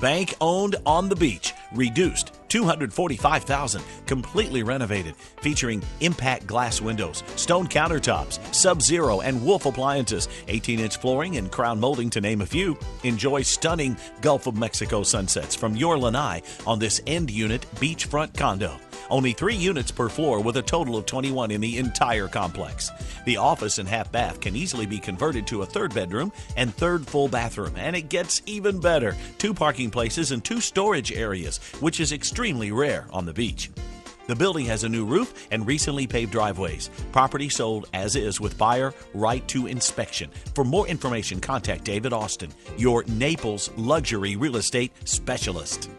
Bank owned on the beach, reduced 245,000, completely renovated, featuring impact glass windows, stone countertops, sub-zero and wolf appliances, 18-inch flooring and crown molding to name a few. Enjoy stunning Gulf of Mexico sunsets from your lanai on this end unit beachfront condo. Only three units per floor with a total of 21 in the entire complex. The office and half bath can easily be converted to a third bedroom and third full bathroom, and it gets even better. Two parking places and two storage areas, which is extremely rare on the beach. The building has a new roof and recently paved driveways. Property sold as is with buyer right to inspection. For more information, contact David Auston, your Naples luxury real estate specialist.